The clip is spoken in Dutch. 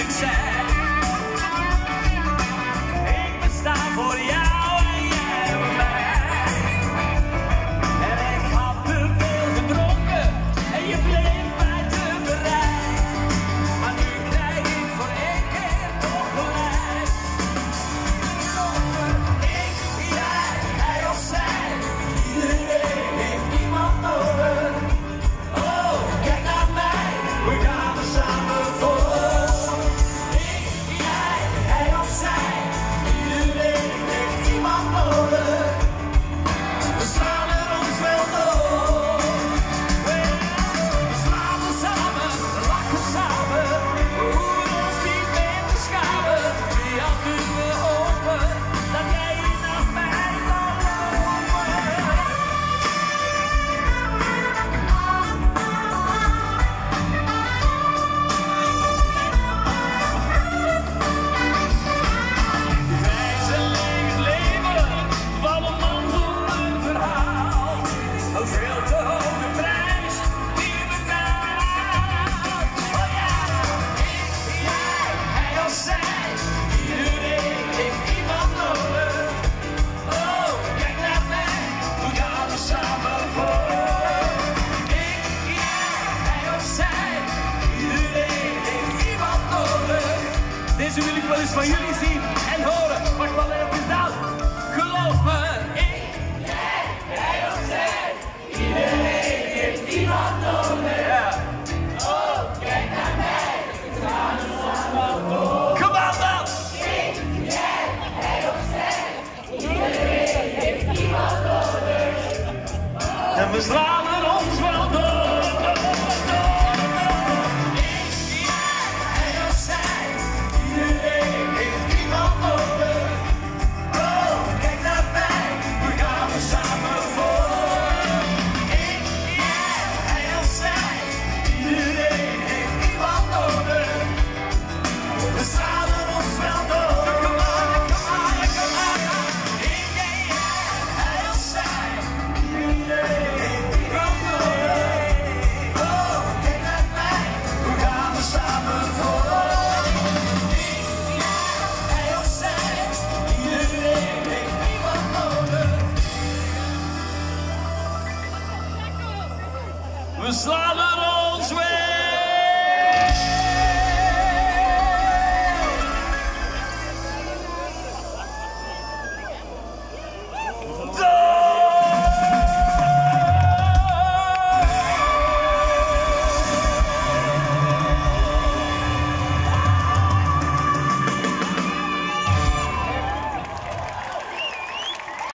inside. Wil eens van jullie zien en horen wat wel is dan. Geloof me, ik, jij, jij of zij. Iedereen heeft iemand nodig. Ja. Oh, kijk naar mij. We gaan samen voor. Kom aan dan. Ik, jij, hij of zij. Iedereen heeft iemand nodig. En we stralen We slaan erop!